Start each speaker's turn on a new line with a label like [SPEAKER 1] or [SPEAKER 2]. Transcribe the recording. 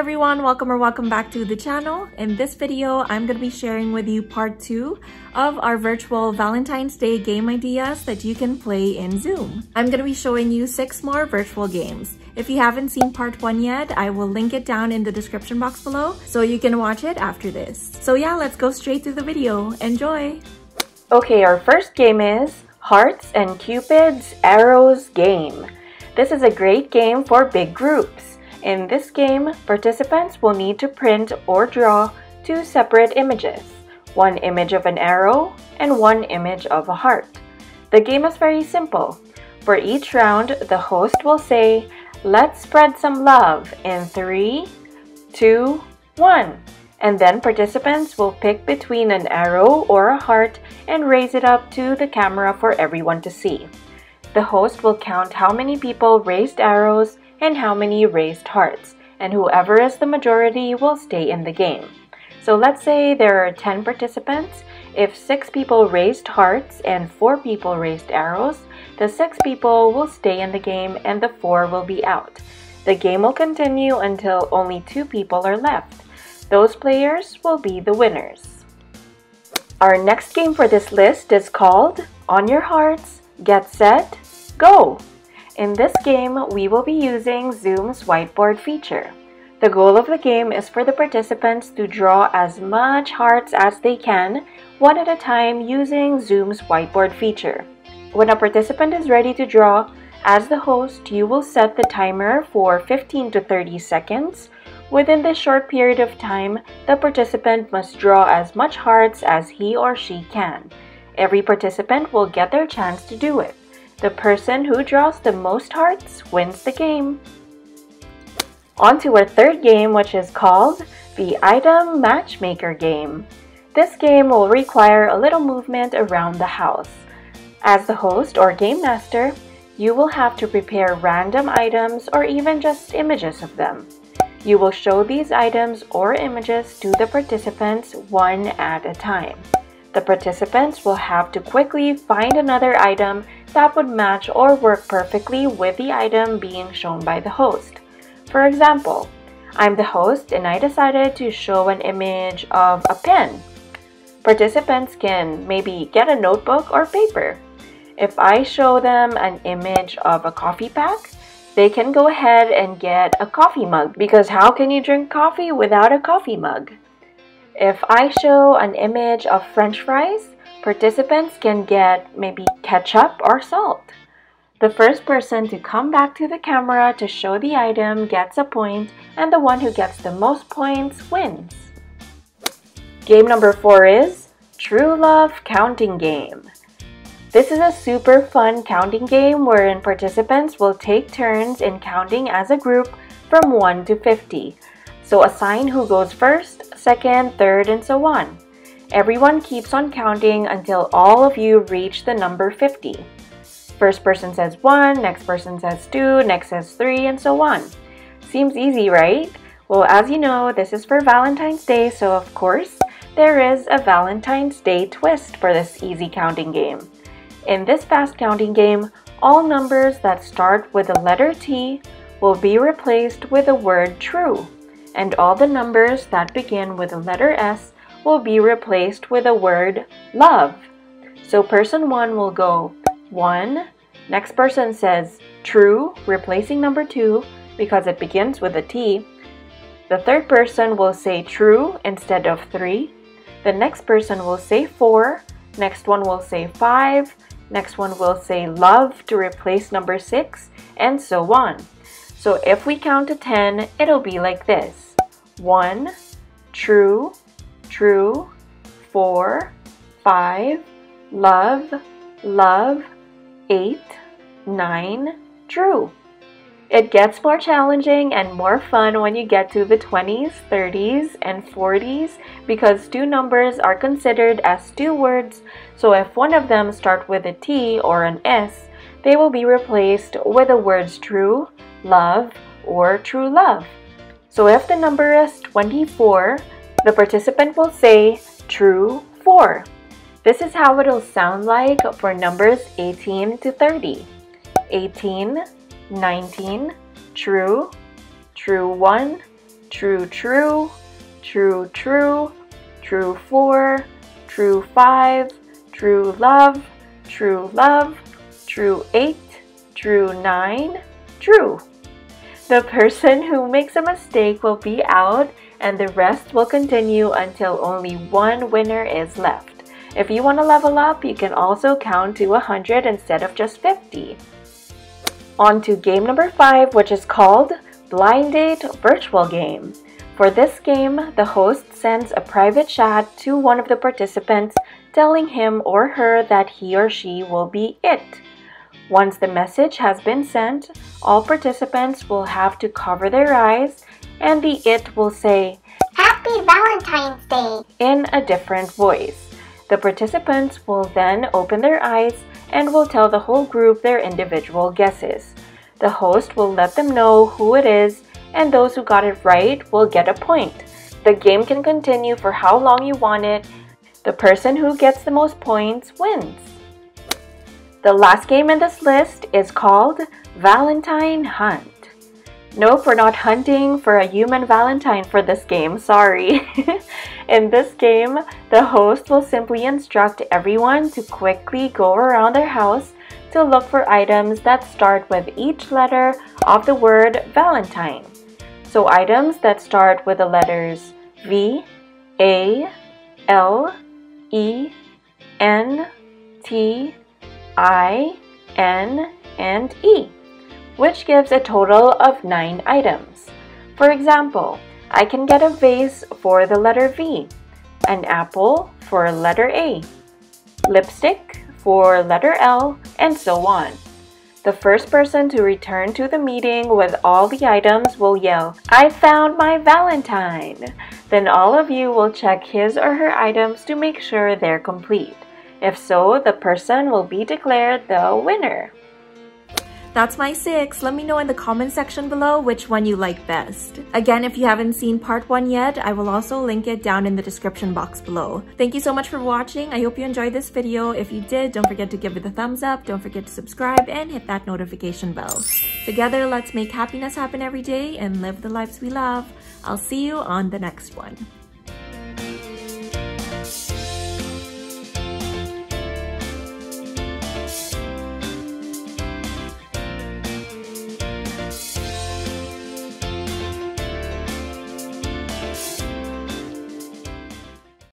[SPEAKER 1] everyone, welcome or welcome back to the channel. In this video, I'm going to be sharing with you part two of our virtual Valentine's Day game ideas that you can play in Zoom. I'm going to be showing you six more virtual games. If you haven't seen part one yet, I will link it down in the description box below so you can watch it after this. So yeah, let's go straight to the video. Enjoy!
[SPEAKER 2] Okay, our first game is Hearts and Cupid's Arrows game. This is a great game for big groups. In this game, participants will need to print or draw two separate images, one image of an arrow and one image of a heart. The game is very simple. For each round, the host will say, let's spread some love in three, two, one. And then participants will pick between an arrow or a heart and raise it up to the camera for everyone to see. The host will count how many people raised arrows and how many raised hearts, and whoever is the majority will stay in the game. So let's say there are 10 participants. If 6 people raised hearts and 4 people raised arrows, the 6 people will stay in the game and the 4 will be out. The game will continue until only 2 people are left. Those players will be the winners. Our next game for this list is called On Your Hearts, Get Set, Go! In this game, we will be using Zoom's whiteboard feature. The goal of the game is for the participants to draw as much hearts as they can, one at a time using Zoom's whiteboard feature. When a participant is ready to draw, as the host, you will set the timer for 15 to 30 seconds. Within this short period of time, the participant must draw as much hearts as he or she can. Every participant will get their chance to do it. The person who draws the most hearts wins the game. On to our third game, which is called the Item Matchmaker game. This game will require a little movement around the house. As the host or game master, you will have to prepare random items or even just images of them. You will show these items or images to the participants one at a time. The participants will have to quickly find another item that would match or work perfectly with the item being shown by the host. For example, I'm the host and I decided to show an image of a pen. Participants can maybe get a notebook or paper. If I show them an image of a coffee pack, they can go ahead and get a coffee mug because how can you drink coffee without a coffee mug? If I show an image of french fries, participants can get maybe ketchup or salt. The first person to come back to the camera to show the item gets a point and the one who gets the most points wins. Game number 4 is True Love Counting Game. This is a super fun counting game wherein participants will take turns in counting as a group from 1 to 50. So assign who goes first, second, third, and so on. Everyone keeps on counting until all of you reach the number 50. First person says 1, next person says 2, next says 3, and so on. Seems easy, right? Well, as you know, this is for Valentine's Day, so of course, there is a Valentine's Day twist for this easy counting game. In this fast counting game, all numbers that start with the letter T will be replaced with the word true and all the numbers that begin with the letter S will be replaced with the word love. So person 1 will go 1, next person says true, replacing number 2 because it begins with a T. The third person will say true instead of 3. The next person will say 4, next one will say 5, next one will say love to replace number 6, and so on. So if we count to 10, it'll be like this. 1, true, true, 4, 5, love, love, 8, 9, true. It gets more challenging and more fun when you get to the 20s, 30s, and 40s because two numbers are considered as two words, so if one of them start with a T or an S, they will be replaced with the words true, love, or true love. So if the number is 24, the participant will say true 4. This is how it'll sound like for numbers 18 to 30. 18, 19, true, true 1, true, true, true, true, true 4, true 5, true love, true love, true 8, true 9, true. The person who makes a mistake will be out and the rest will continue until only one winner is left. If you want to level up, you can also count to 100 instead of just 50. On to game number 5 which is called Blind Date Virtual Game. For this game, the host sends a private chat to one of the participants telling him or her that he or she will be it. Once the message has been sent, all participants will have to cover their eyes and the it will say,
[SPEAKER 3] Happy Valentine's Day
[SPEAKER 2] in a different voice. The participants will then open their eyes and will tell the whole group their individual guesses. The host will let them know who it is, and those who got it right will get a point. The game can continue for how long you want it. The person who gets the most points wins. The last game in this list is called Valentine Hunt. Nope, we're not hunting for a human Valentine for this game, sorry. in this game, the host will simply instruct everyone to quickly go around their house to look for items that start with each letter of the word Valentine. So items that start with the letters V, A, L, E, N, T, I, N, and E, which gives a total of 9 items. For example, I can get a vase for the letter V, an apple for letter A, lipstick for letter L, and so on. The first person to return to the meeting with all the items will yell, I found my Valentine! Then all of you will check his or her items to make sure they're complete. If so, the person will be declared the winner.
[SPEAKER 1] That's my six. Let me know in the comment section below which one you like best. Again, if you haven't seen part one yet, I will also link it down in the description box below. Thank you so much for watching. I hope you enjoyed this video. If you did, don't forget to give it a thumbs up. Don't forget to subscribe and hit that notification bell. Together, let's make happiness happen every day and live the lives we love. I'll see you on the next one.